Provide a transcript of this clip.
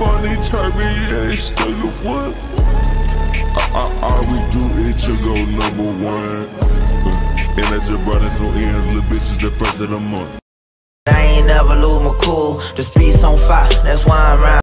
funny, turby, yeah, nigga, what? I, I, all we do is to go number one. Uh, and that's your brother, so ends, little bitches, the first of the month. I ain't never lose my cool. The streets on fire, that's.